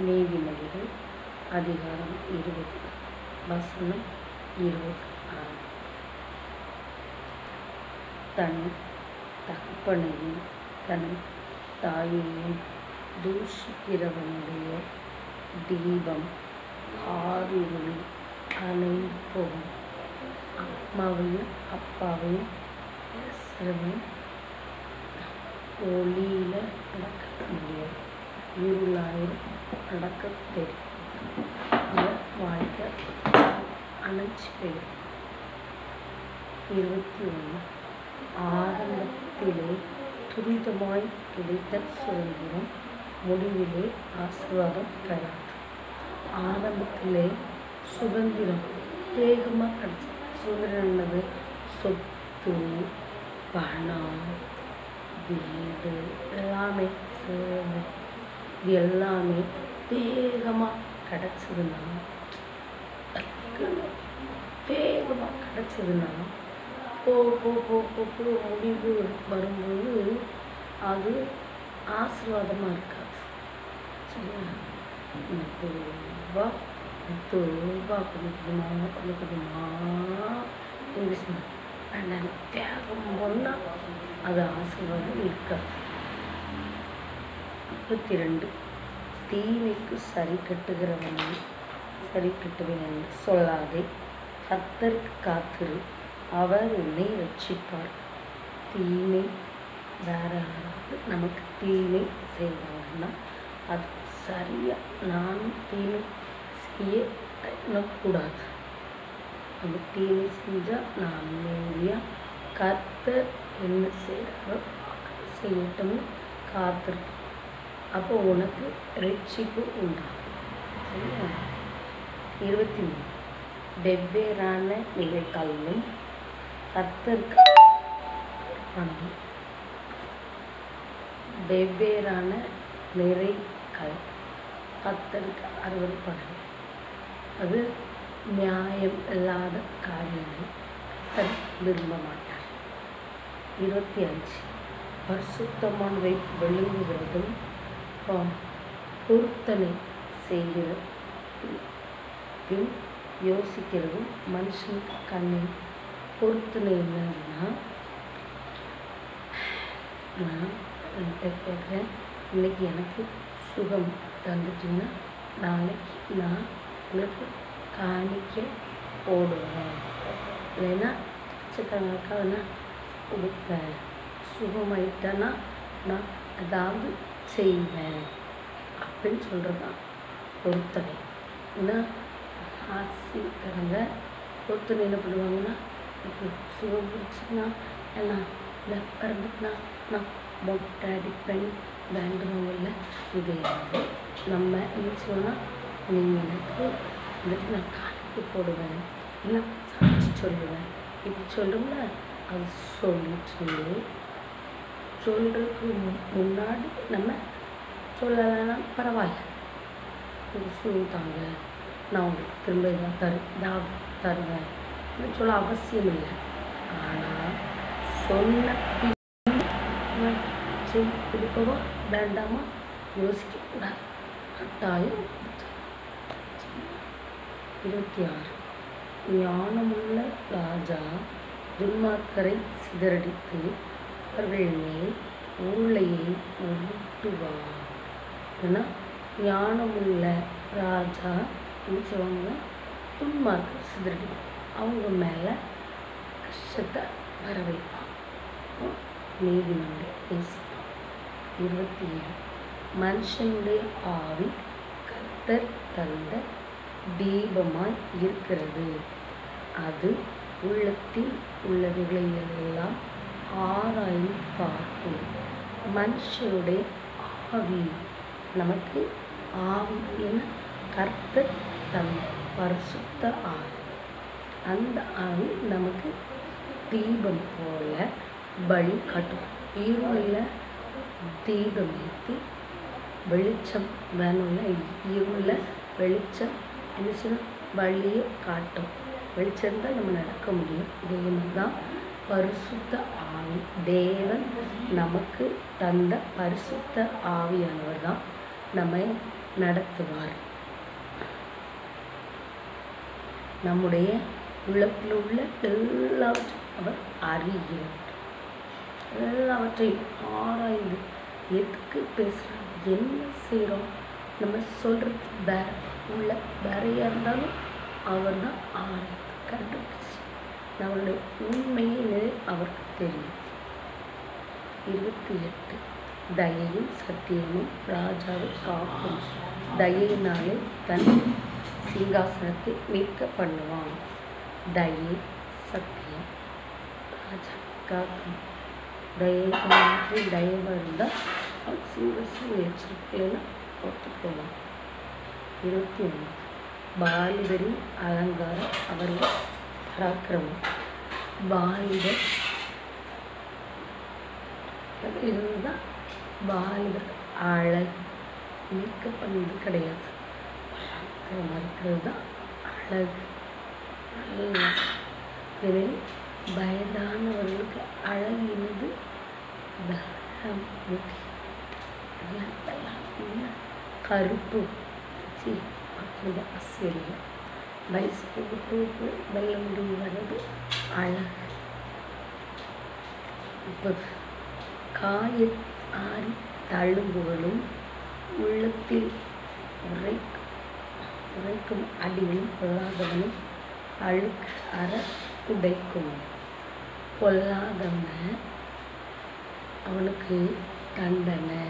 நீதிமொழிகள் அதிகாரம் இருபது வசனம் இருபது ஆறு. தன் தகப்பனையும் தன் தாயையும் தூஷிக்கிறவனுடைய தீபம் ஆறுகளில் அணைந்து போகும் அம்மாவையும் அப்பாவையும் பேசுகிறவன் ஒளியில் நடக்க முடியாது. இருளாயிரம் நடக்க தெரியும் அவன் வாழ்க்கை அணைச்சி போயிடும் இருபத்தி ஒன்று ஆரம்பத்திலே துரிதமாய் கிடைத்த சுதந்திரம் முடிவிலே ஆசீர்வாதம் பெறாது ஆரம்பத்திலே சுதந்திரம் வேகமாக கிடச்சி சுதந்திரம் என்னது சொத்து பணம் வீடு எல்லாமே சேவை. இது எல்லாமே வேகமாக கிடச்சதுன்னா வேகமாக கிடச்சதுன்னா போ போ போ போ முடிவு வரும்போது அது ஆசீர்வாதமாக இருக்காது. சரிங்களா மெதுவாக மெதுவாக கொஞ்சம் கொஞ்சமாக கொஞ்சம் கொஞ்சமாக இங்கிலீஷ் வேண்டாம் வேகம் ஒன்றா அது ஆசீர்வாதம் இருக்காது. முப்பத்தி ரெண்டு தீமைக்கு சரி கட்டுகிறவனை சரி கட்டுவேன் என்று சொல்லாதே. கத்தருக்கு காத்திரு. அவர் உன்னை ரட்சிப்பார் தீமை வேற யாராவது நமக்கு தீமை செய்வாங்கன்னா அது சரியாக நான் தீமை செய்ய கூடாது அந்த தீமை செஞ்சால் நான் அமைதியாக கத்தர் என்ன செய்கிறாரோ செய்யட்டும்னு காத்திருக்கேன் அப்போ உனக்கு ரட்சிப்பு உண்டாகும். சரியா? இருபத்தி மூணு. வெவ்வேறான நிலைகளிலும் கத்தருக்கு பண்ணணும் வெவ்வேறான நிறைகள் கத்தருக்கு அறுவடை அது நியாயம் இல்லாத காரியங்கள் கத்தர் விரும்ப மாட்டார். இருபத்தி அஞ்சு. பரிசுத்தமானவை விழுங்குகிறதும் பொருத்தனை செய்கிற பின் யோசிக்கிறதும் மனுஷனுக்கு கண்ணின் பொருத்தனை என்னன்னா நான் என்கிட்ட கேட்குறேன். இன்னைக்கு எனக்கு சுகம் தந்துட்டீங்கன்னா நாளைக்கு நான் உங்களுக்கு காணிக்க போடுவேன். இல்லைன்னா பிச்சைக்காரங்களுக்காக நான் கொடுப்பேன் சுகமாயிட்டேன்னா நான் அதாவது செய்வேன் அப்படின்னு சொல்கிறது தான் பொருத்தனை ஏன்னா ஆசிக்காரங்க பொருத்தனை என்ன பண்ணுவாங்கன்னா இப்போ சுகம் பிடிச்சிங்கன்னா என்ன இல்லை பிறந்துட்டுனா நான் மொட்டை அடிப்பேன் வேண்டுறவங்கள இது நம்ம என்ன சொன்னால் நீங்கள் எனக்கு வந்துட்டு நான் காணிக்கு போடுவேன் இல்லை சாட்சி சொல்லுவேன். இப்படி சொல்கிறோம்ல அது சொல்லிட்டு சொல்கிறதுக்கு முன்னாடி நம்ம சொல்லலைன்னா பரவாயில்ல. ஒரு ஷூ தாங்க. நான் உங்களுக்கு திரும்ப இதாக தரு தான் தருவேன். அப்படின்னு சொல்ல அவசியம் இல்லை. ஆனால் சொன்ன செய் கொடுக்கவோ வேண்டாமா? யோசிக்கக்கூடாது கட்டாயம் இருபத்தி ஆறு. ஞானமுள்ள ராஜா துன்மார்க்கரை சிதறடித்து அவர்கள் மேல் ஊழையை உருட்டுவார் ஏன்னா ஞானமுள்ள ராஜா என்ன செய்வாங்க துன்மார்க்கர் சிதறடி அவங்க மேலே கஷ்டத்தை வர வைப்பான் நீதிமன்ற பேசிப்பான் இருபத்தி ஏழு மனுஷனுடைய ஆவி கத்தர் தந்த தீபமாய் இருக்கிறது. அது உள்ளத்தில் உள்ளவைகளையெல்லாம் ஆராய்ந்து பார்க்கும் மனுஷனுடைய ஆவி நமக்கு ஆவி என கர்த்தர் தந்த பரிசுத்த ஆவி. அந்த ஆவி நமக்கு தீபம் போல வழி காட்டும். இருளில் தீபம் ஏற்றி வெளிச்சம் வேணும்ல இருளில் வெளிச்சம் என்ன செய்யணும் வழியை காட்டும். வெளிச்சம் தான் நம்ம நடக்க முடியும். இதே மாதிரி தான் பரிசுத்த ஆவி. தேவன் நமக்கு தந்த பரிசுத்த ஆவியானவர் தான் நம்மை நடத்துவார். நம்முடைய உள்ளத்தில் உள்ள எல்லாவற்றையும் அவர் அறிகிறார் எல்லாவற்றையும் ஆராய்ந்து எதுக்கு பேசுகிறோம் என்ன செய்கிறோம் நம்ம சொல்கிறது வேற. உள்ள வேறையாக இருந்தாலும் அவர் தான் ஆராய்ந்து கண்டுபிடிச்சு நம்மளுடைய உண்மையிலே அவருக்கு தெரியும். இருபத்தி எட்டு. தயையும் சத்தியமும் ராஜாவை காக்கும். தயையினாலே தன் சிங்காசனத்தை மீட்க பண்ணுவான். தயை சத்தியம் ராஜா காக்கும். தயைக்கு மாற்றி தயவாக இருந்தால் அவன் சிங்காசனம் வச்சிருக்கலைன்னா போட்டு போவான். இருபத்தி ஒன்று. பாலிதரின் அலங்காரம் அவர்கள் பராக்கிரமம். வாலிபர் இருந்தால் வாலிபர் அழகு. மேக்கப் பண்ணது கிடையாது. பராக்கிரமம் இருக்கிறது தான் அழகு. நல்லா. எனவே வயதானவர்களுக்கு அழகினது பலம் கருப்பு. சி அப்படி ஆச்சரியம் வயசு போக போக வெள்ள வர்றது அழகு இப்போ காய ஆறி தழும்புகளும் உள்ளத்தில் உரை உரைக்கும் அடியும் பொல்லாதவனும் அழுக்கு அற உடைக்கும் பொல்லாதவனை அவனுக்கு தண்டனை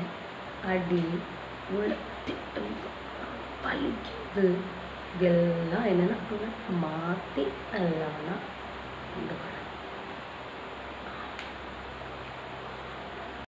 அடி உள்ள பழிக்கிறது இதெல்லாம் என்னென்னா மாற்றி எல்லாம் கொண்டு வர